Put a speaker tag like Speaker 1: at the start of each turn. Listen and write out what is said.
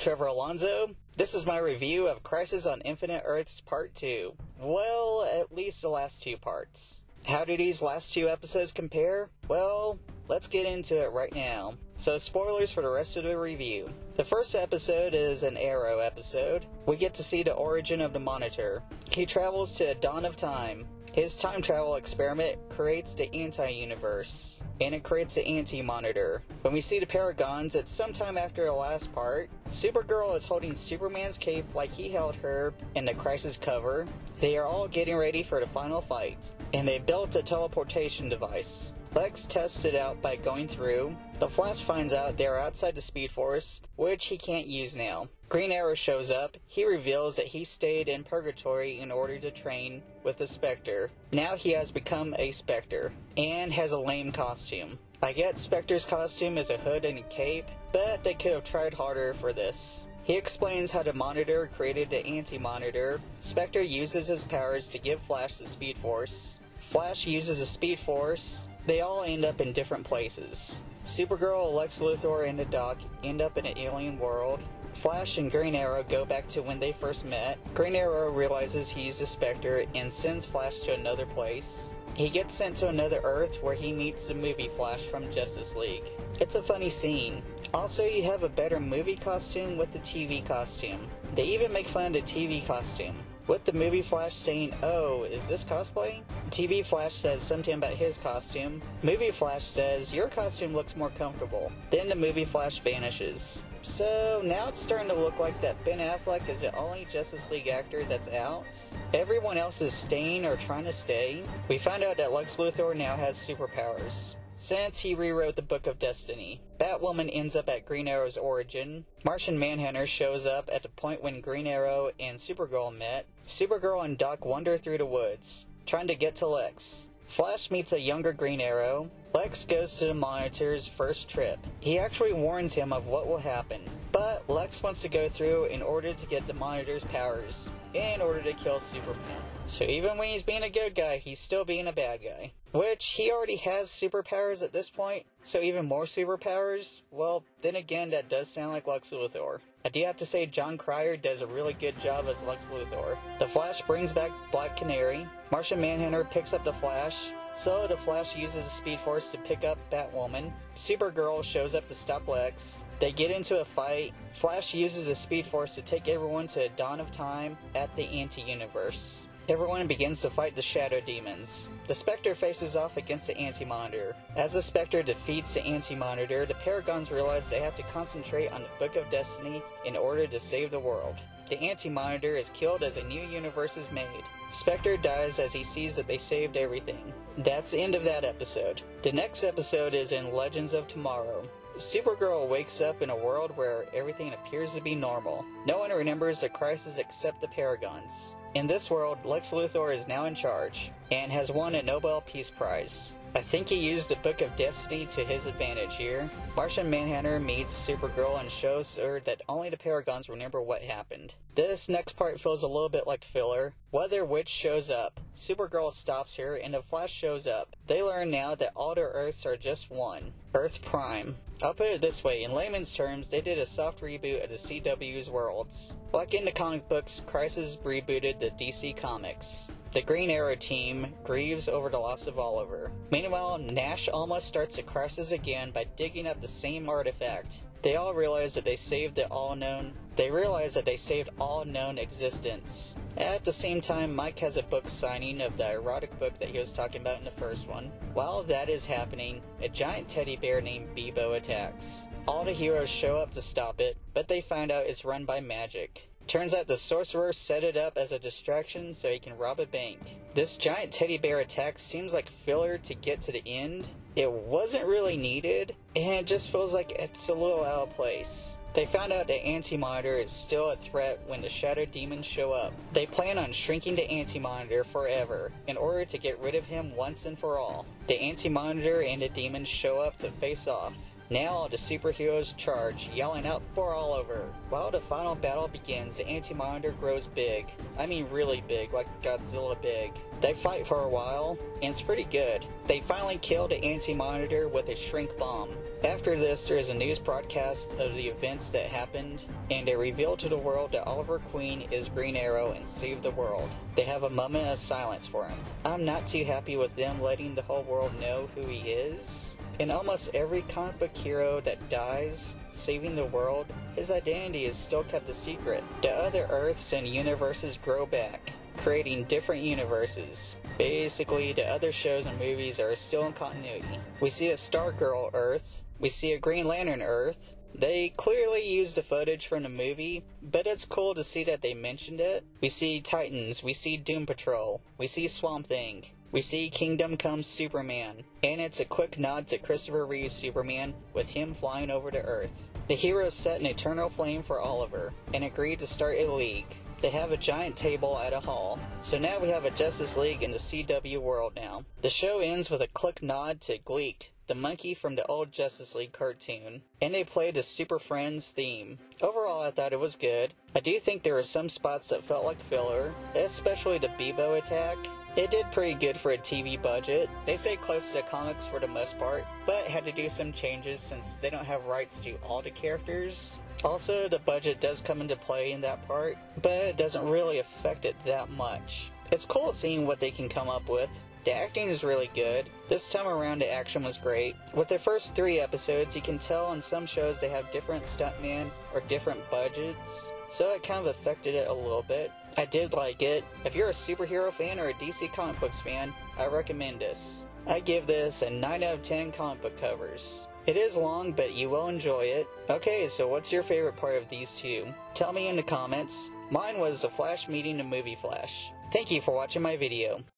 Speaker 1: Trevor Alonso. This is my review of Crisis on Infinite Earths Part 2. Well, at least the last two parts. How do these last two episodes compare? Well, let's get into it right now. So, spoilers for the rest of the review. The first episode is an Arrow episode. We get to see the origin of the Monitor. He travels to a dawn of time. His time travel experiment creates the anti universe, and it creates the anti monitor. When we see the Paragons, it's sometime after the last part. Supergirl is holding Superman's cape like he held her in the Crisis cover. They are all getting ready for the final fight, and they built a teleportation device. Lex tests it out by going through. The Flash finds out they are outside the Speed Force, which he can't use now. Green Arrow shows up. He reveals that he stayed in Purgatory in order to train with the Spectre. Now he has become a Spectre, and has a lame costume. I get Spectre's costume is a hood and a cape, but they could have tried harder for this. He explains how the Monitor created the Anti-Monitor. Spectre uses his powers to give Flash the Speed Force. Flash uses the Speed Force. They all end up in different places. Supergirl, Lex Luthor, and the Doc end up in an alien world. Flash and Green Arrow go back to when they first met. Green Arrow realizes he's a Spectre and sends Flash to another place. He gets sent to another Earth where he meets the movie Flash from Justice League. It's a funny scene. Also, you have a better movie costume with the TV costume. They even make fun of the TV costume. With the movie Flash saying, Oh, is this cosplay? TV Flash says something about his costume. Movie Flash says, Your costume looks more comfortable. Then the movie Flash vanishes. So now it's starting to look like that Ben Affleck is the only Justice League actor that's out. Everyone else is staying or trying to stay. We find out that Lex Luthor now has superpowers. Since he rewrote the Book of Destiny, Batwoman ends up at Green Arrow's origin. Martian Manhunter shows up at the point when Green Arrow and Supergirl met. Supergirl and Doc wander through the woods, trying to get to Lex. Flash meets a younger Green Arrow. Lex goes to the Monitor's first trip. He actually warns him of what will happen, but Lex wants to go through in order to get the Monitor's powers, in order to kill Superman. So even when he's being a good guy, he's still being a bad guy. Which he already has superpowers at this point, so even more superpowers? Well, then again, that does sound like Lex Luthor. I do have to say, Jon Cryer does a really good job as Lex Luthor. The Flash brings back Black Canary. Martian Manhunter picks up the Flash. So the Flash uses the Speed Force to pick up Batwoman. Supergirl shows up to stop Lex. They get into a fight. Flash uses the Speed Force to take everyone to the Dawn of Time at the Anti-Universe. Everyone begins to fight the Shadow Demons. The Spectre faces off against the Anti-Monitor. As the Spectre defeats the Anti-Monitor, the Paragons realize they have to concentrate on the Book of Destiny in order to save the world. The Anti-Monitor is killed as a new universe is made. Spectre dies as he sees that they saved everything. That's the end of that episode. The next episode is in Legends of Tomorrow. Supergirl wakes up in a world where everything appears to be normal. No one remembers the crisis except the Paragons. In this world, Lex Luthor is now in charge and has won a Nobel Peace Prize. I think he used the Book of Destiny to his advantage here. Martian Manhunter meets Supergirl and shows her that only the Paragons remember what happened. This next part feels a little bit like filler. Weather Witch shows up. Supergirl stops her and the Flash shows up. They learn now that all their Earths are just one. Earth Prime. I'll put it this way, in layman's terms, they did a soft reboot of the CW's worlds. Like in the comic books, Crisis rebooted the DC Comics. The Green Arrow team grieves over the loss of Oliver. Meanwhile, Nash almost starts a crisis again by digging up the same artifact. They all realize that they saved the all known they realize that they saved all known existence. At the same time, Mike has a book signing of the erotic book that he was talking about in the first one. While that is happening, a giant teddy bear named Beebo attacks. All the heroes show up to stop it, but they find out it's run by magic. Turns out the sorcerer set it up as a distraction so he can rob a bank. This giant teddy bear attack seems like filler to get to the end. It wasn't really needed, and it just feels like it's a little out of place. They found out that Anti-Monitor is still a threat when the Shadow Demons show up. They plan on shrinking the Anti-Monitor forever in order to get rid of him once and for all. The Anti-Monitor and the demons show up to face off. Now the superheroes charge, yelling out for Oliver. While the final battle begins, the Anti-Monitor grows big. I mean really big, like Godzilla big. They fight for a while, and it's pretty good. They finally kill the Anti-Monitor with a shrink bomb. After this, there is a news broadcast of the events that happened, and they reveal to the world that Oliver Queen is Green Arrow and saved the world. They have a moment of silence for him. I'm not too happy with them letting the whole world know who he is. In almost every comic book hero that dies, saving the world, his identity is still kept a secret. The other Earths and universes grow back, creating different universes. Basically, the other shows and movies are still in continuity. We see a Stargirl Earth, we see a Green Lantern Earth. They clearly used the footage from the movie, but it's cool to see that they mentioned it. We see Titans, we see Doom Patrol, we see Swamp Thing, we see Kingdom Come Superman, and it's a quick nod to Christopher Reeve's Superman with him flying over to Earth. The heroes set an eternal flame for Oliver and agreed to start a league. They have a giant table at a hall. So now we have a Justice League in the CW world now. The show ends with a quick nod to Gleek, the monkey from the old Justice League cartoon, and they played the Super Friends theme. Overall, I thought it was good. I do think there were some spots that felt like filler, especially the Beebo attack. It did pretty good for a TV budget. They stayed close to the comics for the most part, but had to do some changes since they don't have rights to all the characters. Also, the budget does come into play in that part, but it doesn't really affect it that much. It's cool seeing what they can come up with. The acting is really good. This time around, the action was great. With the first three episodes, you can tell on some shows they have different stuntmen or different budgets, so it kind of affected it a little bit. I did like it. If you're a superhero fan or a DC comic books fan, I recommend this. I give this a 9 out of 10 comic book covers. It is long, but you will enjoy it. Okay, so what's your favorite part of these two? Tell me in the comments. Mine was the Flash meeting the movie Flash. Thank you for watching my video.